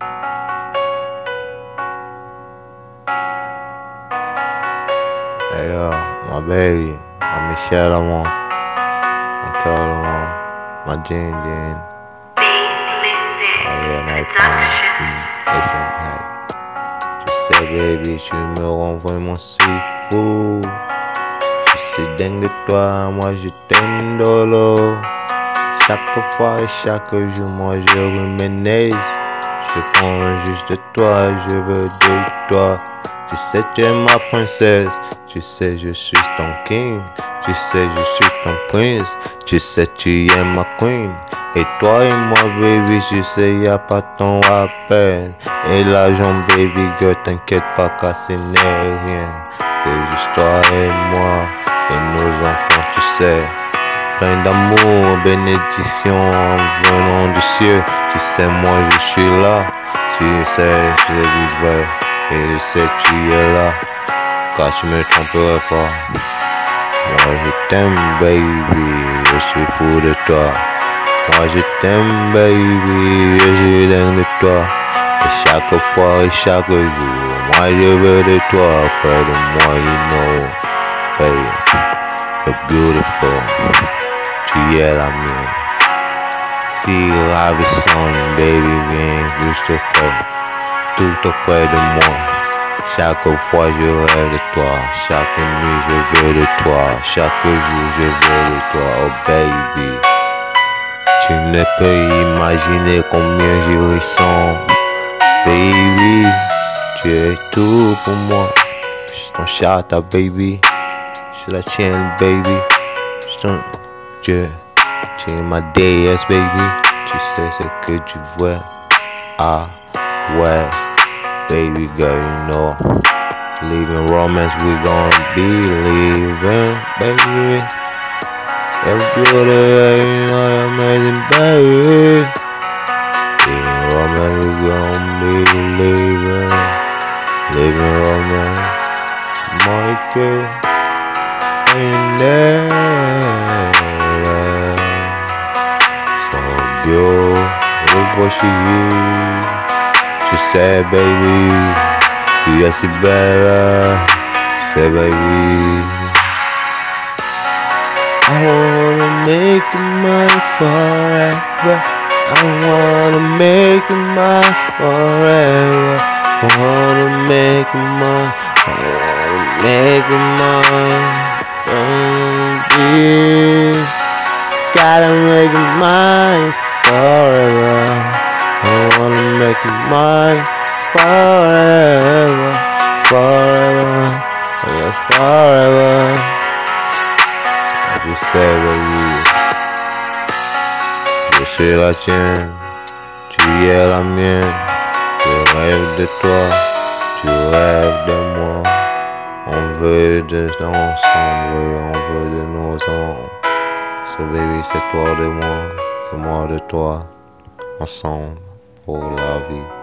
Yo, my baby, my Michelle Amour, my cœur d'amour, ma Jean Jean. Oh yeah. Tu sais, baby, tu me rends vraiment si fou. Je suis dingue de toi, moi je t'aime dolo. Chaque fois et chaque jour, moi je reménise. Je prends juste de toi, je veux de toi. Tu sais, tu es ma princesse. Tu sais, je suis ton king. Tu sais, je suis ton prince. Tu sais, tu es ma queen. Et toi et moi, baby, je sais, y a pas ton appel. Et l'argent, baby girl, t'inquiète pas, casser n'est rien. C'est juste toi et moi. Et nos enfants, tu sais. Plein d'amour, bénédiction en venant du ciel. Tu sais, moi, je suis là. Tu sais, je vivrai. Et je sais, tu es là. Car tu me tromperais pas. Moi, je t'aime, baby. Je suis fou de toi. Moi, je t'aime, baby. Je suis dingue de toi. Et chaque fois et chaque jour, moi, je veux de toi. Près de moi, you know, baby. You're beautiful. Es la mienne. Si ravissante, baby, viens juste près. Tout auprès de moi. Chaque fois je rêve de toi, chaque nuit je veux de toi, chaque jour je veux de toi, oh baby. Tu ne peux imaginer combien je ressens, baby. Tu es tout pour moi. Je suis ton chat, baby. Je la tienne, baby. Je Tu es ma déesse, baby. Tu sais ce que tu veux. Ah, ouais. Baby girl, you know. Leaving romance, we gonna be leaving, baby. Every beauty, you know, amazing, baby. Leaving romance, we gonna be leaving. Leaving romance, girl. In there, so beautiful she is. She said, baby, you see better. Say, baby, I wanna make you mine forever. I wanna make you mine forever. I wanna make you mine. I wanna make you mine. Baby, gotta make you mine forever. I wanna make you mine forever, forever, yes, forever. As you say, baby, je suis la tienne, tu es la mienne. Je rêve de toi, tu rêves de moi. On veut de ensemble, on veut de nos ensemble. So baby, c'est toi de moi, c'est moi de toi, ensemble pour la vie.